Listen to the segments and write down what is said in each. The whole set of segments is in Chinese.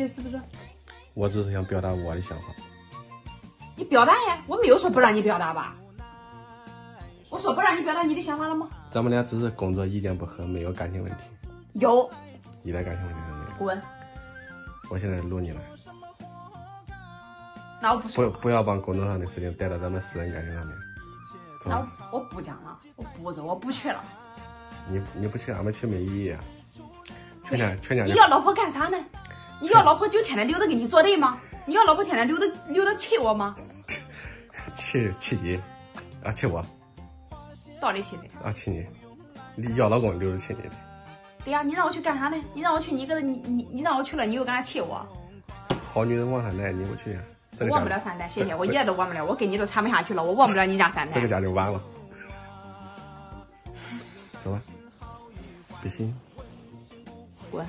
对，是不是？我只是想表达我的想法。你表达呀，我没有说不让你表达吧？我说不让你表达你的想法了吗？咱们俩只是工作意见不合，没有感情问题。有，一点感情问题都没有。滚！我现在录你了，那我不说不不要把工作上的事情带到咱们私人感情上面。那，我我不讲了，我不走，我不去了。你你不去，俺们去没意义啊。全家全家你要老婆干啥呢？你要老婆就天天留着跟你作对吗？你要老婆天天留着留着气我吗？气气你啊气我到底气谁？啊气你，你要老公留着气你的。对呀、你让我去干啥呢？你让我去，你搁这你你你让我去了，你又搁那气我，好女人忘三代，你不去忘不了三代。谢谢，我一点都忘不了，我跟你都缠不下去了，我忘不了你家三代这个。家就完了。走吧，比心，滚！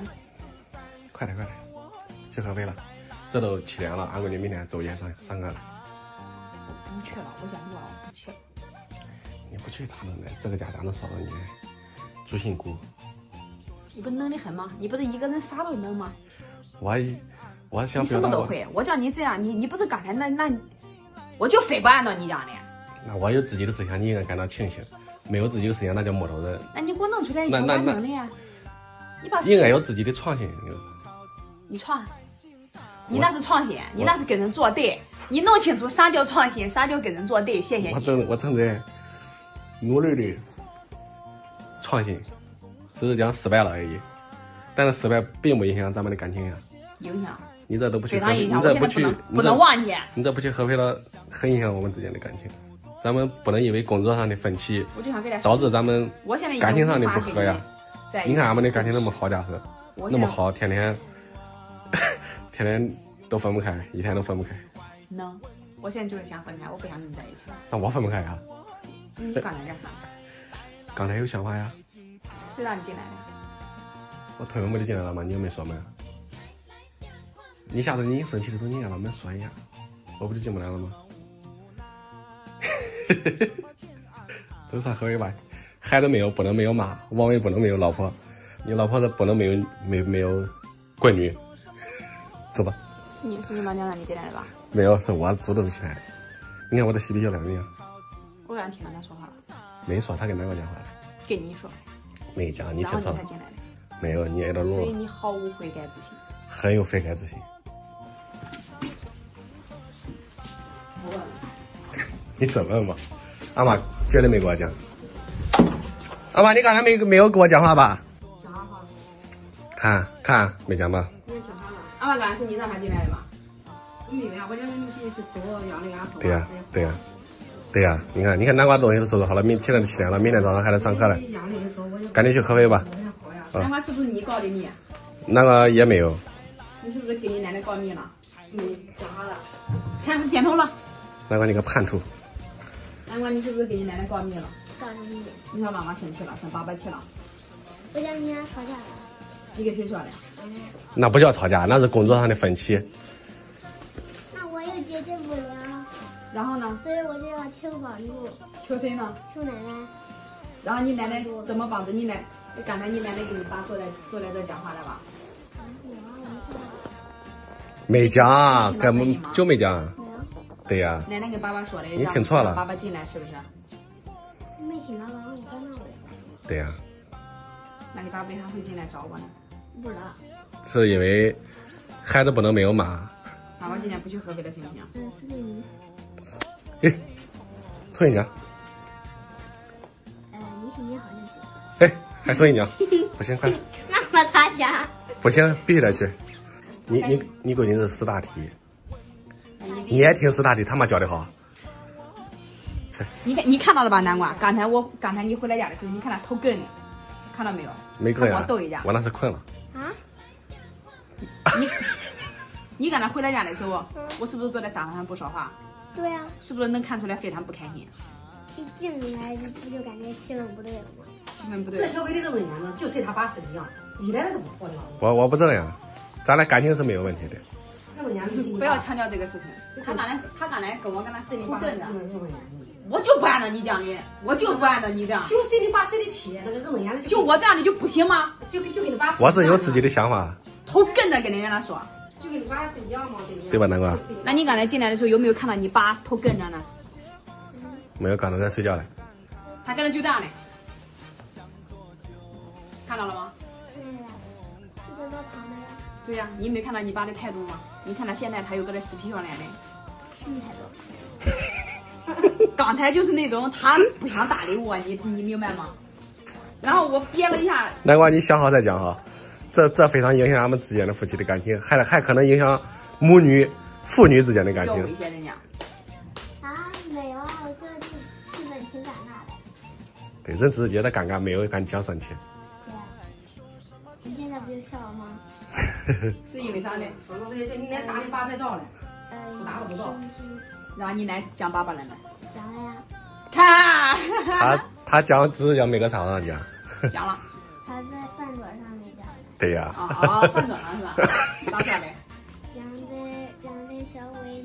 快点快点，去合肥了。这都七点了，俺闺女明天周一上上课了。我不去了，我讲话我不去了。你不去咋弄呢？这个家咋能少了你呢？主心骨，你不能的很吗？你不是一个人啥都能吗？我我想你什表达我，么都会。我叫你这样，你你不是刚才那那，我就非不按照你讲的。那我有自己的思想，你应该感到庆幸；没有自己的思想，那叫木头人。那你给我弄出来一个那那那完整的呀！你把应该有自己的创新。你创，你那是创新，你那是跟人作对。你弄清楚啥叫创新，啥叫跟人作对。谢谢你。我正我正在努力的创新，只是讲失败了而已。但是失败并不影响咱们的感情呀。影响你这都不去合肥，非常影响，你这不去不能，忘记。你这不去合肥了，很影响我们之间的感情。咱们不能因为工作上的分歧，导，致咱们感情上的不和呀你看俺们的感情那么好，家伙，那么好，天天天天都分不开，一天都分不开。能。我现在就是想分开，我不想跟你在一起。那我分不开呀，你刚才干啥？刚才有想法呀，谁让你进来的？我推门不就进来了吗？你又没锁门。你下次你生气的时候，你让把门锁一下，我不就进不来了吗？都上合肥吧，孩子没有不能没有妈，王伟不能没有老婆，你老婆子不能没有没没有闺女，走吧。是你是你妈娘让你进来的吧？没有，是我主动起来的。你看我的嬉皮笑脸的样，我刚听到他说话了，没说他跟哪个讲话了，跟你说，没讲，你听错了，你才进来的，没有，你挨着所以路，你毫无悔改之心。很有悔改之心。你真问吗？俺妈绝对没跟我讲。阿妈，你刚才没没有跟我讲话吧？讲啥话？看看没讲吧？你讲啥了？阿妈刚才是你让他进来的吧？没有呀，我讲你去就走养的呀，走对呀、对呀、对呀、你看，你看南瓜东西都收拾好了，明现在都七点了，明天早上还得上课嘞，养的走，我就赶紧去合肥吧。好呀。啊南瓜是不是你告的密？那个也没有，你是不是给你奶奶告密了？你讲啥了？看点头了。南瓜你个叛徒，南瓜，你是不是给你奶奶告密了？告诉你，妈妈生气了，生爸爸气了。我想跟他吵架了。你给谁说的？那不叫吵架，那是工作上的分歧。那我又解决不了，然后呢？所以我就要求帮助，求谁呢？求奶奶。然后你奶奶怎么帮助你奶？刚才你奶奶跟你爸坐在坐在这讲话了吧？没讲，根本就没讲。对呀、奶奶跟爸爸说的，你听错了爸爸进来是不是？没听到吧？我看到了，对呀、那你爸为啥会进来找我呢？不知道。是因为孩子不能没有妈。妈妈今天不去合肥了，行不行？嗯，是对你。哎，抽一奖，呃，你心情好就是。哎，还抽一奖，不行，快，那么他家，不行，必须得去。你你你闺女是四大题，你你也听四大题，他妈教的好。你看你看到了吧，南瓜？刚才我刚才你回来家的时候，你看他头梗的，看到没有？没个呀我斗一下，我那是困了。啊？你你刚才回到家的时候，我是不是坐在沙发上不说话？对呀、是不是能看出来非常不开心？一进来不就感觉气氛不对了吗？气氛不对这。小伟的这种人呢，就随他爸是一样，一点儿都不活的。我我不这样，咱俩感情是没有问题的。不要强调这个事情。他刚才他刚才跟我跟他谁的头爸的，梗的，我就不按照你讲的，我就不按照你这样。就谁的爸谁的气，那个就我这样的就不行吗？就跟就跟你爸。我是有自己的想法，头跟着跟人家说，就跟你爸是一样嘛，对吧南瓜那你刚才进来的时候有没有看到你爸头跟着呢？没有，刚才在睡觉嘞。他刚才就这样的，看到了吗？对呀，是跟着旁的呀，对呀、你没看到你爸的态度吗？你看他现在他又搁这嬉皮笑脸的，什么态度？刚才就是那种他不想搭理我，你你明白吗？然后我憋了一下，南瓜，你想好再讲哈，这这非常影响俺们之间的夫妻的感情，还还可能影响母女、父女之间的感要情。威胁人家。啊，没有啊，我觉得这气氛挺尴尬的。对，人之间的尴尬没有敢讲生气。对呀，你现在不就笑了吗？是因为啥呢？说说这你来打你爸太早了，呃，不打了不到是是然后你来讲爸爸了呢？讲了呀，看，他他讲只是讲每个场上讲。讲了他在饭桌上面讲，对呀、啊啊，饭桌上是吧？咋讲的？讲的讲的小伟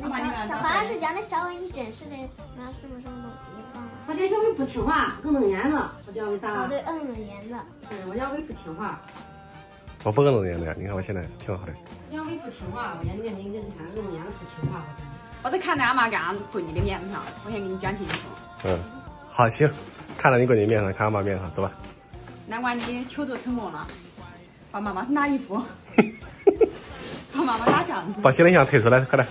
小小好像是讲的小伟你真是的拿什么什么东西忘了。我这小伟不听话，更弄烟了，我知道为啥哦，？对，嗯了言的。嗯，我家伟不听话，我不跟弄烟的呀，你看我现在挺好的。我家伟不听话，我家你看你你看弄烟了不听话，我都看在俺妈跟俺闺女的面子上，我先给你讲清楚。嗯，好，行，看到你闺女面上，看俺妈面上，走吧。难怪你求助成功了，把妈妈拿衣服，把妈妈拿箱子。把行李箱推出来，快点。